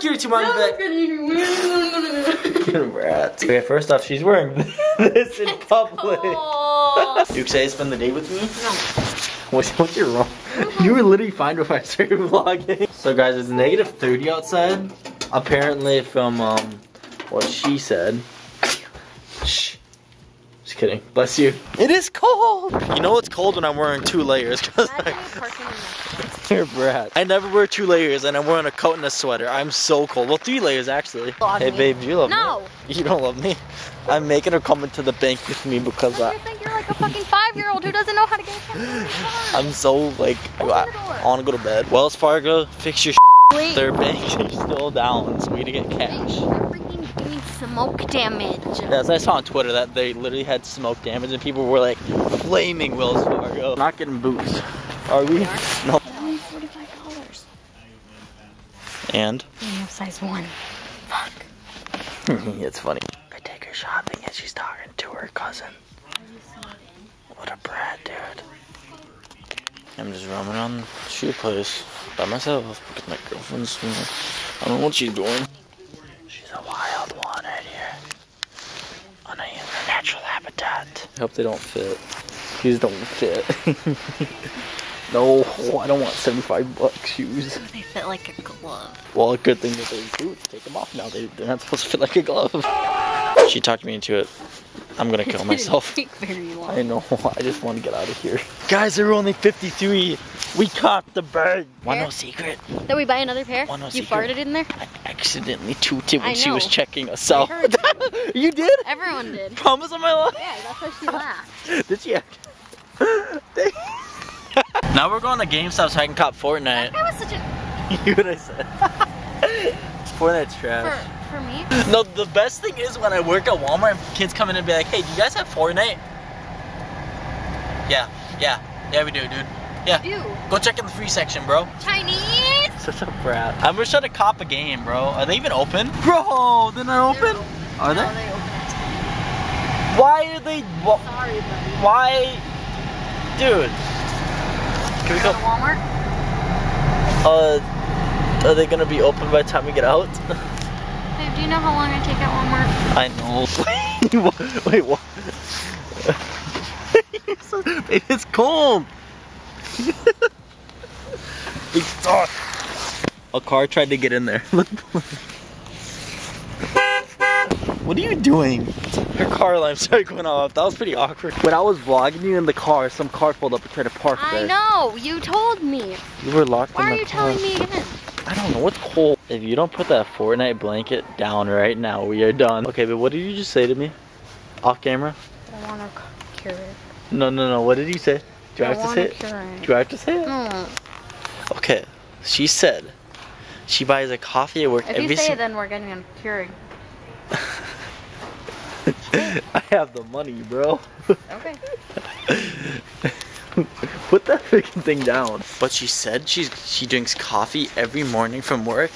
security man back. Rats. Okay, first off, she's wearing this in public. Oh. You excited to spend the day with me? No. What's, what's your wrong? You were literally fine if I started vlogging. So guys, it's negative 30 outside. Apparently from um, what she said. Shh. Just kidding. Bless you. It is cold. You know it's cold when I'm wearing two layers. Cause Imagine I, you parking in the- you're brat. I never wear two layers and I'm wearing a coat and a sweater. I'm so cold. Well, three layers actually. Love hey me. babe, you love No. me? No. You don't love me. I'm making her come into the bank with me because You I, think you're like a fucking five-year-old who doesn't know how to get a camera in his car. I'm so like, I, Open the I want to go to bed. Wells Fargo, fix your Wait. Their bank is still down, so we need to get cash. You're freaking doing smoke damage. Yes, I saw on Twitter that they literally had smoke damage and people were like flaming Wells Fargo. Not getting boots. Are we? No. And? size one. Fuck. it's funny. I take her shopping and she's talking to her cousin. What a brat, dude. I'm just roaming around the shoe place by myself because my girlfriend's, you know, I don't know what she's doing. She's a wild one right here. On a, natural habitat. I hope they don't fit. These don't fit. no, I don't want 75 bucks shoes. They fit like a glove. Well, a good thing that they do boots. Take them off now. They, they're not supposed to fit like a glove. She talked me into it. I'm gonna kill myself. Take very long. I know. I just want to get out of here. Guys, there were only 53. We caught the bird. Want Where? no secret? Did we buy another pair? One no you secret. farted in there? I accidentally tooted when I she was checking us out. heard you did? Everyone did. Promise on my life. Yeah, that's why she laughed. Did she? Dang. Now we're going to GameStop so I can cop Fortnite. That was such a you what I said. Fortnite's trash. for for me. No, the best thing is when I work at Walmart and kids come in and be like, hey, do you guys have Fortnite? Yeah, yeah, yeah, we do, dude. Yeah, Do go check in the free section, bro. Chinese? Such a brat. I'm just trying to cop a game, bro. Are they even open? Bro, they're not open? Are no, they? they open Why are they, 10. Sorry, buddy. why, dude? Can we Go Walmart? uh, are they gonna be open by the time we get out? Babe, do you know how long I take at Walmart? I know. Wait, what? Babe, it's cold. it's dark. A car tried to get in there. Look. What are you doing? Your car alarm started going off. That was pretty awkward. When I was vlogging you in the car, some car pulled up and tried to park I there. know, you told me. You were locked in. the car. Why are the you car. telling me again? I don't know. It's cold. If you don't put that Fortnite blanket down right now, we are done. Okay, but what did you just say to me? Off camera? I want to cure it. No, no, no. What did you say? Do I, I have to want say it? it. Do I have to say it? No. Okay. She said she buys a coffee at work If every you say it, then we're getting a Keurig. I have the money, bro. Okay. Put that freaking thing down. But she said she's she drinks coffee every morning from work.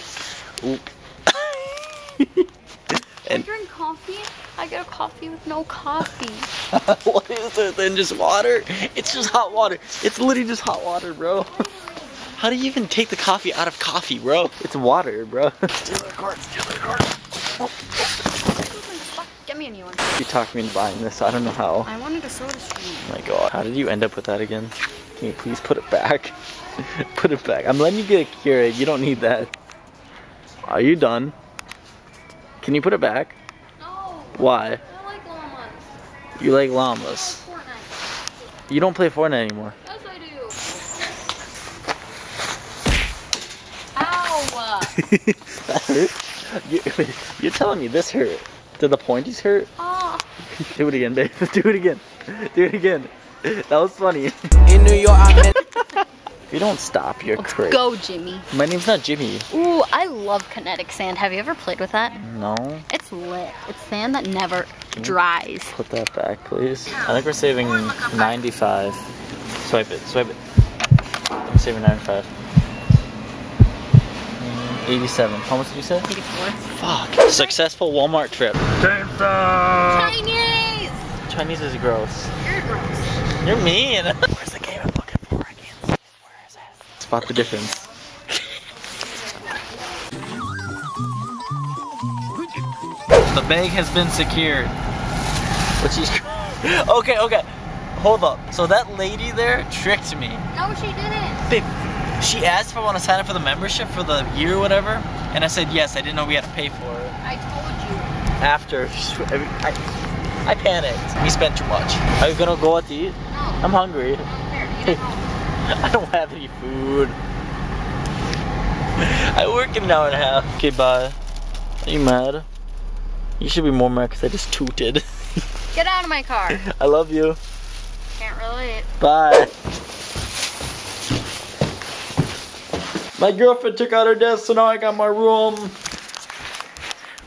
Ooh. I And- drink coffee. I get a coffee with no coffee. what is it then? Just water? It's just hot water. It's literally just hot water, bro. How do you even take the coffee out of coffee, bro? It's water, bro. Steal the card, steal the card. Fuck, Get me a new one. You talked me into buying this. I don't know how. I wanted a soda stream. Oh my god. How did you end up with that again? Can you please put it back? put it back. I'm letting you get a Keurig. You don't need that. Are you done? Can you put it back? No, Why? I like llamas. You like llamas. Fortnite. You don't play Fortnite anymore. Yes, I do. Ow! that hurt? You, you're telling me this hurt. Did the pointies hurt? Ah. Do it again, babe. Do it again. Do it again. That was funny. In New York, I'm in. If you don't stop, you're Let's crazy. go, Jimmy. My name's not Jimmy. Ooh, I love kinetic sand. Have you ever played with that? No. It's lit. It's sand that never dries. Put that back, please. I think we're saving 95. Swipe it, swipe it. I'm saving 95. Mm, 87. How much did you say? 84. Fuck. Successful Walmart trip. Chinese! Chinese is gross. You're gross. You're mean. Where's the game I'm looking for? I can't see. Where is it? Spot the difference. The bag has been secured. But she's okay, okay. Hold up. So that lady there tricked me. No, she didn't. Babe, she asked if I want to sign up for the membership for the year or whatever, and I said yes. I didn't know we had to pay for it. I told you. After, I, I panicked. We spent too much. Are you gonna go out to eat? No. I'm hungry. I don't care. Eat at home. I don't have any food. I work in an hour and a half. Okay, bye. Are you mad? You should be more mad because I just tooted. Get out of my car. I love you. Can't relate. Bye. My girlfriend took out her desk, so now I got my room.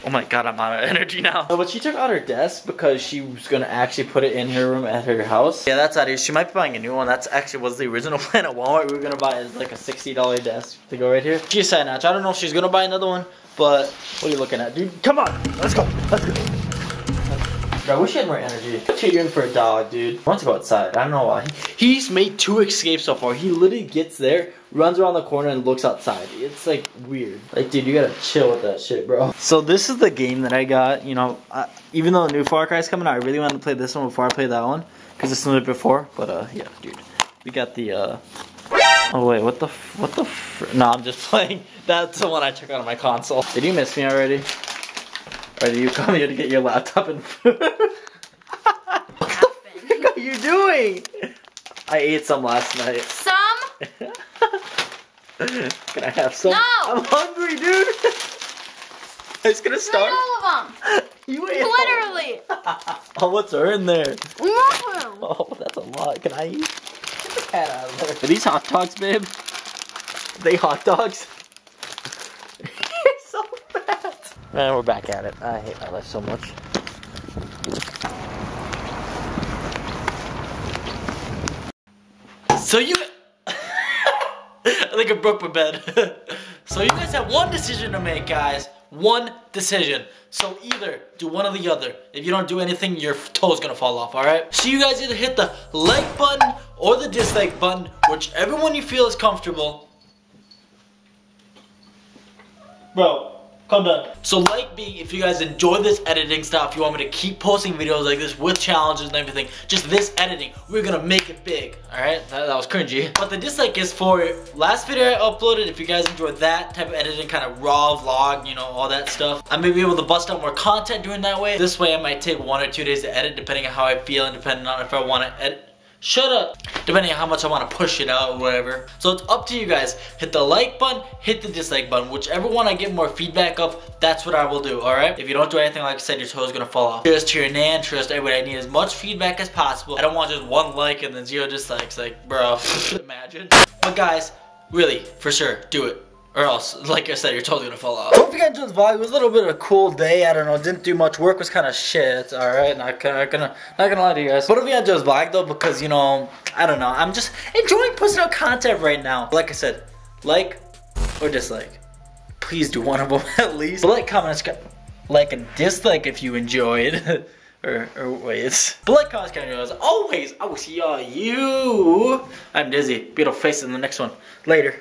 Oh my god, I'm out of energy now. But she took out her desk because she was gonna actually put it in her room at her house. Yeah, that's out of here. She might be buying a new one. That's actually was the original plan at Walmart. We were gonna buy like a $60 desk to go right here. She decided not to. I don't know if she's gonna buy another one, but what are you looking at, dude? Come on, let's go, let's go. Bro, I wish he had more energy. Cheering for a dog, dude. I want to go outside. I don't know why. He's made two escapes so far. He literally gets there, runs around the corner, and looks outside. It's like weird. Like, dude, you gotta chill with that shit, bro. So this is the game that I got. You know, I, even though the new Far Cry is coming out, I really wanted to play this one before I play that one because it's limited before. But uh, yeah, dude, we got the uh. Oh wait, what the what the? No, I'm just playing. That's the one I took out of my console. Did you miss me already? Or do you come here to get your laptop and food? what the frick are you doing? I ate some last night. Some? Can I have some? No! I'm hungry, dude. It's gonna Not start. all of them. You ate Literally. oh, what's are in there? No. Oh, that's a lot. Can I eat? Get the cat out of there. Are these hot dogs, babe? Are they hot dogs? You're so fat. Man, we're back at it. I hate my life so much. So you... I think I broke my bed. so you guys have one decision to make, guys. One decision. So either do one or the other. If you don't do anything, your toe's gonna fall off, alright? So you guys either hit the like button or the dislike button, whichever one you feel is comfortable. Bro, down. So like being, if you guys enjoy this editing stuff, you want me to keep posting videos like this with challenges and everything, just this editing, we're gonna make it big, alright? That, that was cringy. But the dislike is for last video I uploaded, if you guys enjoyed that type of editing, kind of raw vlog, you know, all that stuff, I may be able to bust out more content doing that way. This way I might take one or two days to edit depending on how I feel and depending on if I want to edit. Shut up! Depending on how much I want to push it out or whatever. So it's up to you guys. Hit the like button, hit the dislike button. Whichever one I get more feedback of, that's what I will do, alright? If you don't do anything, like I said, your toe is gonna fall off. Cheers to your nan, to everybody. I need as much feedback as possible. I don't want just one like and then zero dislikes. Like, bro, imagine. But guys, really, for sure, do it. Or else, like I said, you're totally gonna fall off. Hope you guys enjoyed this vlog. It was a little bit of a cool day. I don't know. Didn't do much. Work was kind of shit. All right, not gonna, not gonna, not gonna lie to you guys. But if you enjoyed this vlog though, because you know, I don't know. I'm just enjoying posting out content right now. Like I said, like or dislike. Please do one of them at least. But like, comment, subscribe. Like and dislike if you enjoyed. or, or wait. But like, comment, subscribe. As always, I will see y'all. You. I'm Dizzy. Beautiful face in the next one. Later.